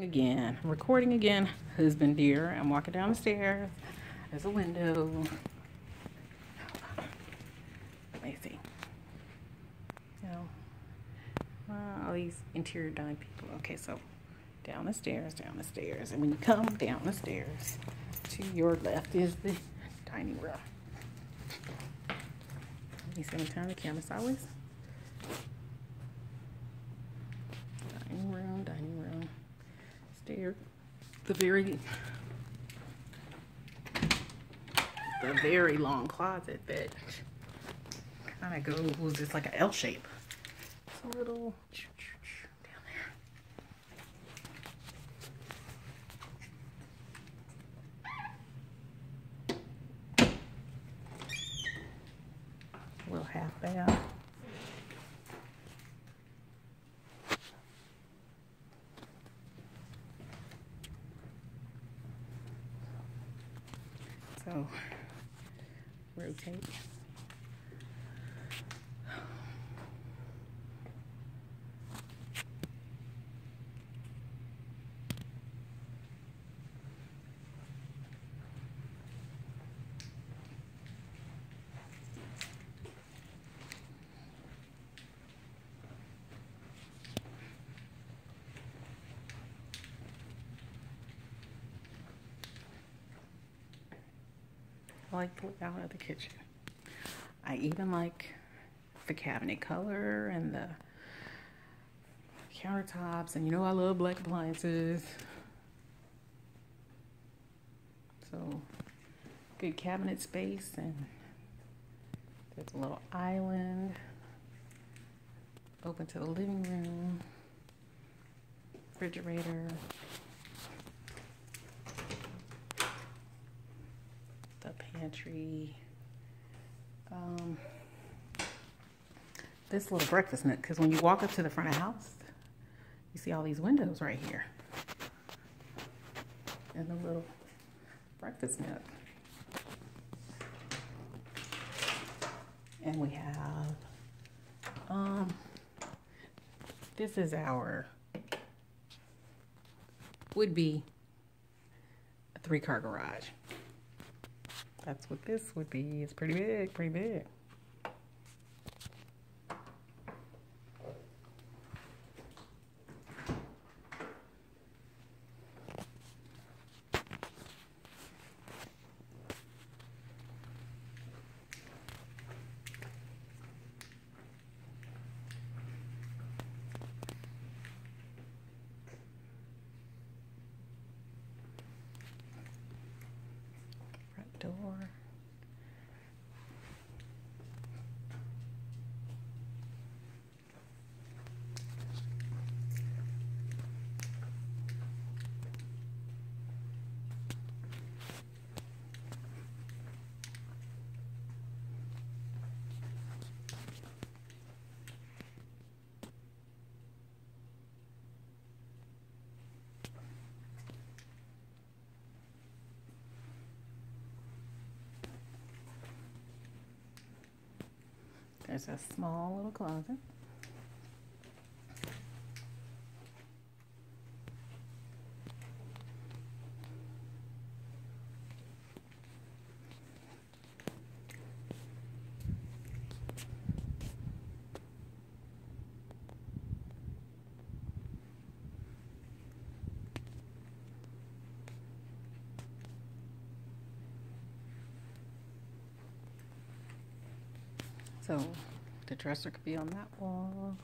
Again, recording again. Husband dear, I'm walking down the stairs. There's a window. Let me see. You uh, all these interior dining people. Okay, so down the stairs, down the stairs, and when you come down the stairs, to your left is the dining room. Let me see. me turn the camera sideways. Dining room, dining room stair, the very, the very long closet that kind of goes, it's like an L shape. It's a little down there. A little half bath. So rotate. Like the layout of the kitchen. I even like the cabinet color and the countertops. And you know I love black appliances. So good cabinet space and there's a little island open to the living room, refrigerator. Pantry. Um, this little breakfast nook, because when you walk up to the front of the house, you see all these windows right here. And the little breakfast nook. And we have, um, this is our, would be a three car garage. That's what this would be. It's pretty big, pretty big. There's a small little closet. So the dresser could be on that wall.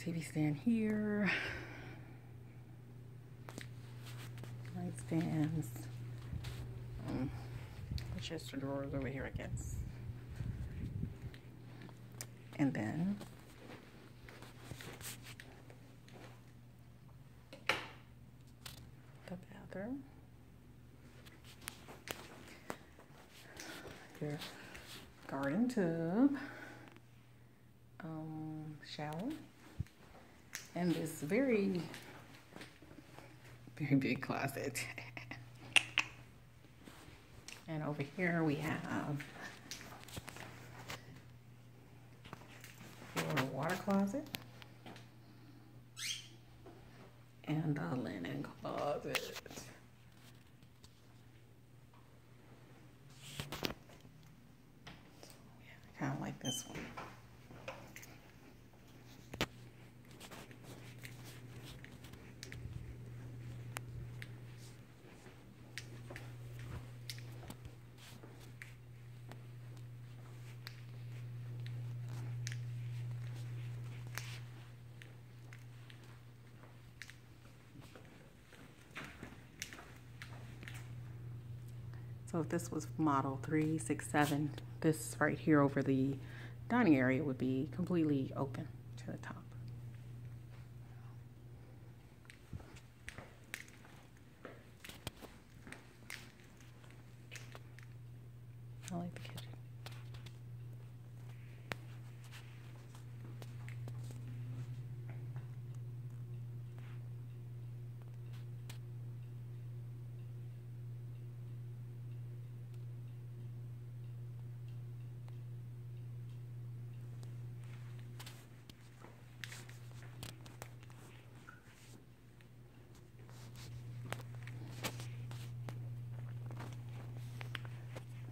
TV stand here. Nightstands. Um, chest of drawers over here, I guess. And then the bathroom. Here garden tub, um, shower, and this very, very big closet. and over here we have your water closet. and a linen closet. I kind of like this one. So if this was model 367, this right here over the dining area would be completely open to the top. I like the kitchen.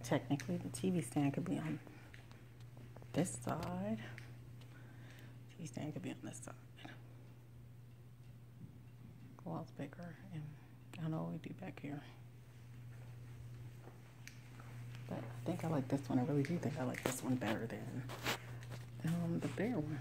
Technically, the TV stand could be on this side. TV stand could be on this side. Wall's bigger, and I know we do back here. But I think I like this one. I really do think I like this one better than um, the bigger one.